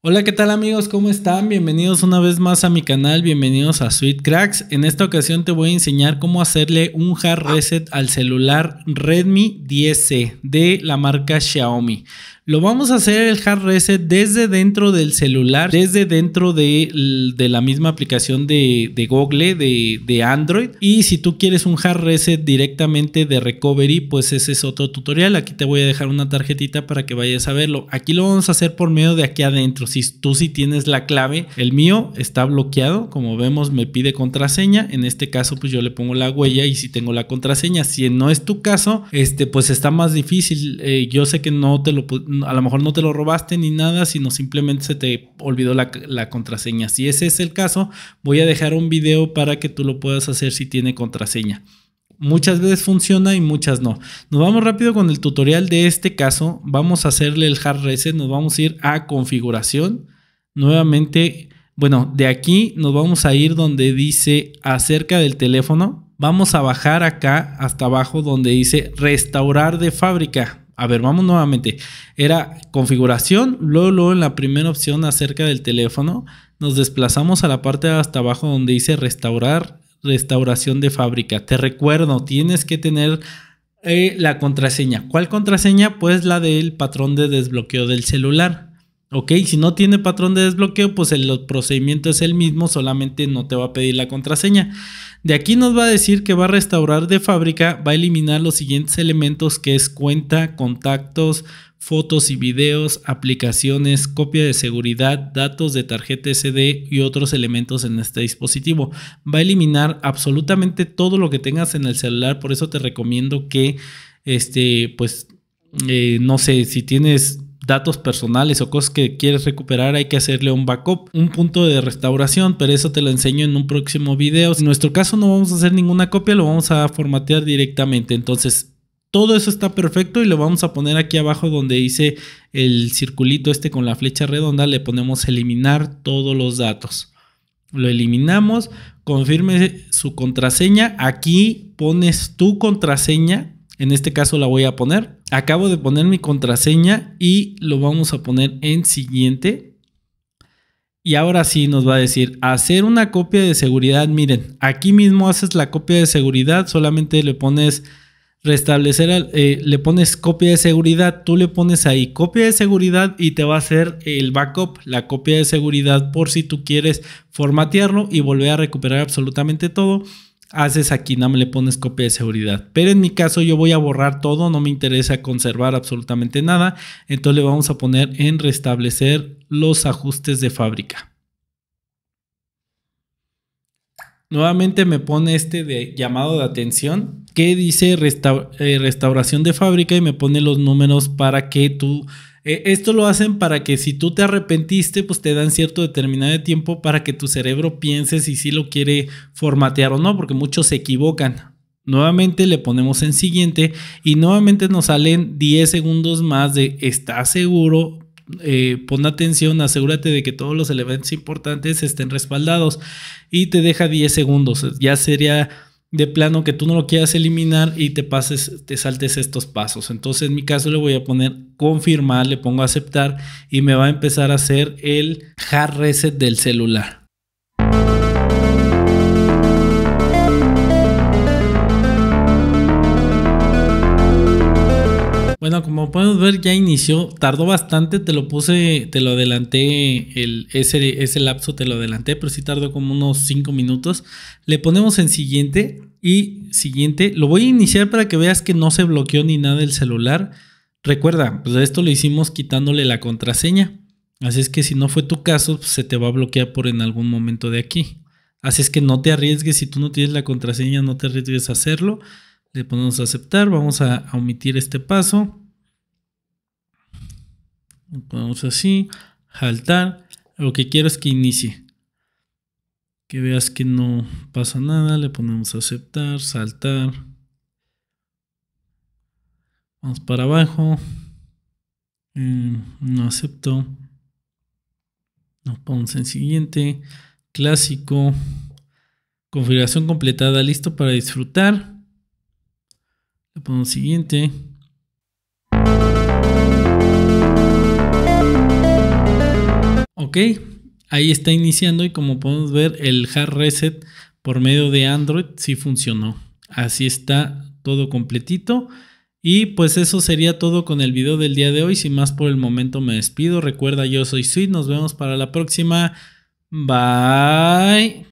Hola, ¿qué tal amigos? ¿Cómo están? Bienvenidos una vez más a mi canal, bienvenidos a Sweet Cracks. En esta ocasión te voy a enseñar cómo hacerle un hard reset al celular Redmi 10C de la marca Xiaomi. Lo vamos a hacer el hard reset desde dentro del celular, desde dentro de, la misma aplicación de, Google, de, Android. Y si tú quieres un hard reset directamente de recovery, pues ese es otro tutorial. Aquí te voy a dejar una tarjetita para que vayas a verlo. Aquí lo vamos a hacer por medio de aquí adentro. Si tú sí tienes la clave, el mío está bloqueado. Como vemos, me pide contraseña. En este caso, pues yo le pongo la huella y si tengo la contraseña. Si no es tu caso, este, pues está más difícil. Eh, yo sé que no te lo a lo mejor no te lo robaste ni nada, sino simplemente se te olvidó la, contraseña. Si ese es el caso, voy a dejar un video para que tú lo puedas hacer si tiene contraseña. Muchas veces funciona y muchas no. Nos vamos rápido con el tutorial de este caso. Vamos a hacerle el hard reset. Nos vamos a ir a configuración. Nuevamente, bueno, de aquí nos vamos a ir donde dice acerca del teléfono. Vamos a bajar acá hasta abajo donde dice restaurar de fábrica. A ver, vamos nuevamente. Era configuración, luego, luego en la primera opción acerca del teléfono, nos desplazamos a la parte de hasta abajo donde dice restaurar, restauración de fábrica. Te recuerdo, tienes que tener eh, la contraseña. ¿Cuál contraseña? Pues la del patrón de desbloqueo del celular. Ok, si no tiene patrón de desbloqueo, pues el procedimiento es el mismo, solamente no te va a pedir la contraseña. De aquí nos va a decir que va a restaurar de fábrica, va a eliminar los siguientes elementos que es cuenta, contactos, fotos y videos, aplicaciones, copia de seguridad, datos de tarjeta SD y otros elementos en este dispositivo. Va a eliminar absolutamente todo lo que tengas en el celular, por eso te recomiendo que, este, pues, eh, no sé, si tienes datos personales o cosas que quieres recuperar, hay que hacerle un backup, un punto de restauración, pero eso te lo enseño en un próximo video. En nuestro caso no vamos a hacer ninguna copia, lo vamos a formatear directamente. Entonces, todo eso está perfecto y lo vamos a poner aquí abajo donde dice el circulito este con la flecha redonda, le ponemos eliminar todos los datos. Lo eliminamos, confirme su contraseña, aquí pones tu contraseña en este caso la voy a poner. Acabo de poner mi contraseña y lo vamos a poner en siguiente. Y ahora sí nos va a decir hacer una copia de seguridad. Miren, aquí mismo haces la copia de seguridad, solamente le pones restablecer, eh, le pones copia de seguridad, tú le pones ahí copia de seguridad y te va a hacer el backup, la copia de seguridad por si tú quieres formatearlo y volver a recuperar absolutamente todo haces aquí, nada más le pones copia de seguridad. Pero en mi caso yo voy a borrar todo, no me interesa conservar absolutamente nada. Entonces le vamos a poner en restablecer los ajustes de fábrica. Nuevamente me pone este de llamado de atención que dice eh, restauración de fábrica y me pone los números para que tú eh, esto lo hacen para que si tú te arrepentiste, pues te dan cierto determinado de tiempo para que tu cerebro piense si sí lo quiere formatear o no, porque muchos se equivocan. Nuevamente le ponemos en siguiente y nuevamente nos salen 10 segundos más de está seguro, eh, pon atención, asegúrate de que todos los elementos importantes estén respaldados y te deja 10 segundos. Ya sería de plano que tú no lo quieras eliminar y te pases, te saltes estos pasos. Entonces en mi caso le voy a poner confirmar, le pongo aceptar y me va a empezar a hacer el hard reset del celular. Como podemos ver ya inició, tardó bastante, te lo puse, te lo adelanté, el, ese, ese lapso te lo adelanté, pero sí tardó como unos 5 minutos. Le ponemos en siguiente y siguiente, lo voy a iniciar para que veas que no se bloqueó ni nada el celular. Recuerda, pues esto lo hicimos quitándole la contraseña. Así es que si no fue tu caso, pues se te va a bloquear por en algún momento de aquí. Así es que no te arriesgues, si tú no tienes la contraseña, no te arriesgues a hacerlo. Le ponemos a aceptar, vamos a, omitir este paso. Lo ponemos así, saltar. Lo que quiero es que inicie. Que veas que no pasa nada, le ponemos aceptar, saltar. Vamos para abajo. Mm, no acepto. Nos ponemos en siguiente. Clásico. Configuración completada, listo para disfrutar. Le ponemos siguiente. Ok, ahí está iniciando y como podemos ver el hard reset por medio de Android sí funcionó. Así está todo completito. Y pues eso sería todo con el video del día de hoy. Sin más por el momento me despido. Recuerda, yo soy Sweet. Nos vemos para la próxima. Bye.